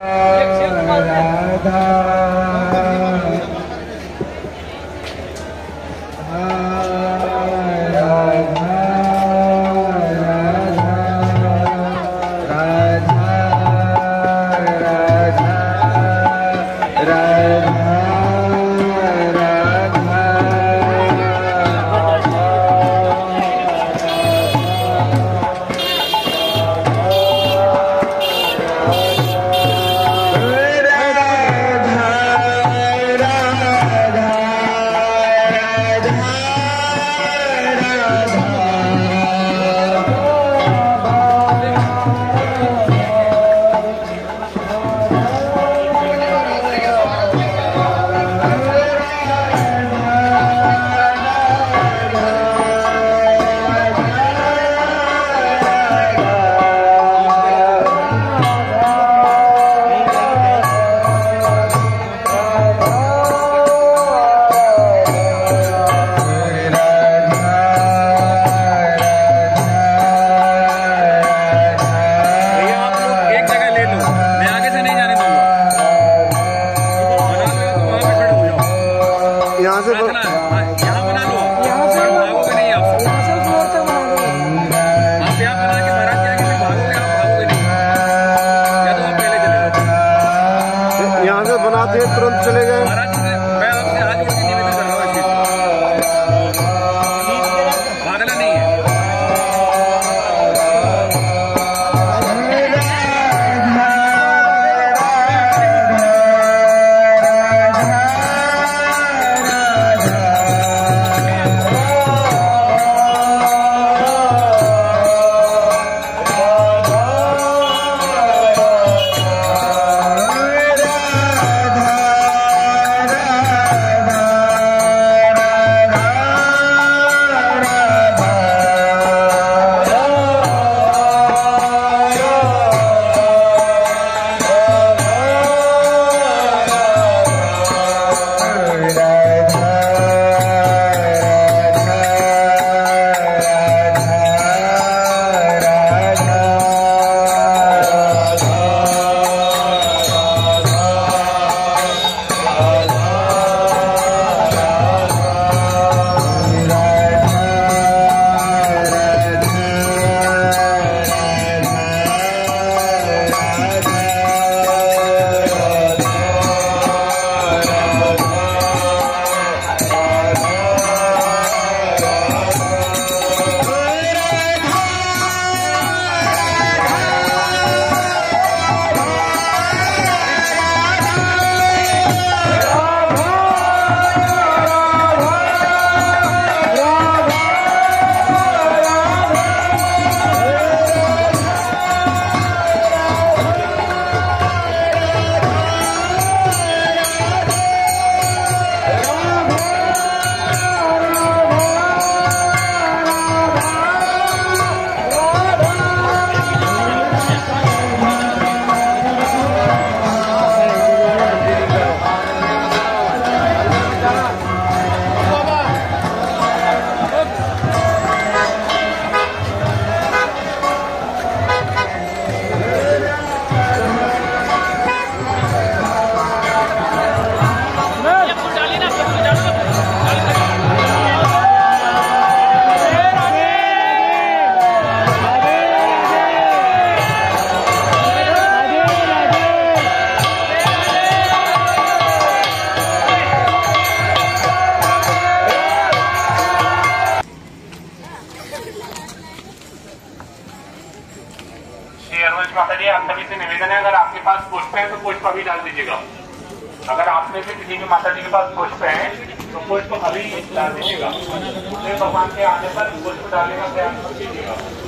Việc xíu không? Shri Harvansh माता जी आप सभी से निवेदन है, अगर आपके पास पुष्प है तो पुष्प अभी डाल दीजिएगा। अगर आप में से किसी के माता जी के पास पुष्प है तो पुष्प अभी डाल दीजिएगा। भगवान के आने पर पुष्प डालने का प्रयास मत